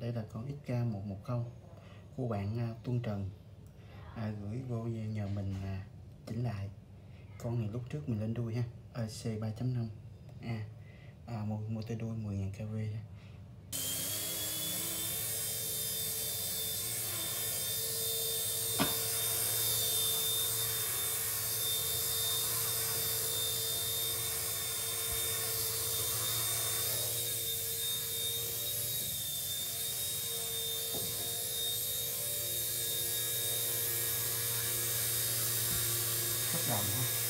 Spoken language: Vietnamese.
đây là con XK110 của bạn à, Tuân Trần. À, gửi vô về nhờ mình à, chỉnh lại. Con này lúc trước mình lên đuôi ha EC 3.5 a à, à motor đuôi 10.000 kV ha. Calma.